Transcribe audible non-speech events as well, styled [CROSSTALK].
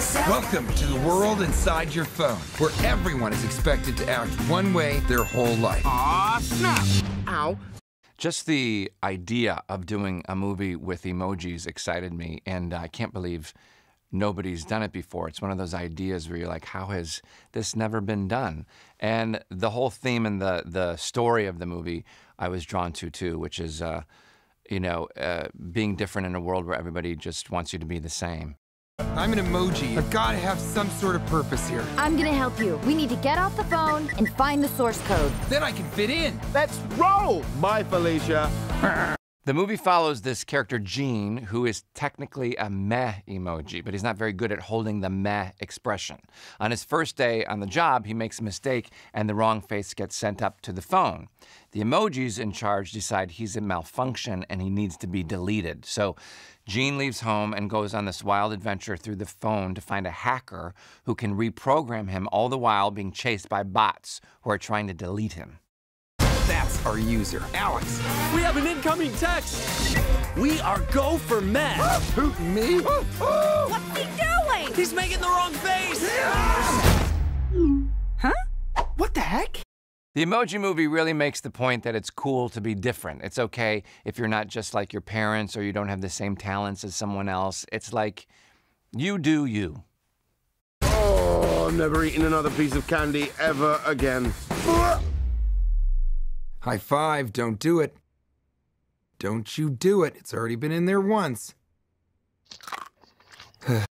Welcome to the world inside your phone, where everyone is expected to act one way their whole life. Aw, snap! Ow. Just the idea of doing a movie with emojis excited me, and I can't believe nobody's done it before. It's one of those ideas where you're like, how has this never been done? And the whole theme and the the story of the movie, I was drawn to too, which is, uh, you know, uh, being different in a world where everybody just wants you to be the same. I'm an emoji. I've got to have some sort of purpose here. I'm gonna help you. We need to get off the phone and find the source code. Then I can fit in. Let's roll! Bye, Felicia. The movie follows this character, Gene, who is technically a meh emoji, but he's not very good at holding the meh expression. On his first day on the job, he makes a mistake and the wrong face gets sent up to the phone. The emojis in charge decide he's a malfunction and he needs to be deleted. So Gene leaves home and goes on this wild adventure through the phone to find a hacker who can reprogram him, all the while being chased by bots who are trying to delete him. That's our user, Alex. We have an incoming text. We are go for meh. [GASPS] Who, me? [GASPS] What's he doing? He's making the wrong face. Huh? What the heck? The Emoji Movie really makes the point that it's cool to be different. It's okay if you're not just like your parents or you don't have the same talents as someone else. It's like you do you. Oh, I'm never eating another piece of candy ever again. [LAUGHS] High five, don't do it. Don't you do it. It's already been in there once. [SIGHS]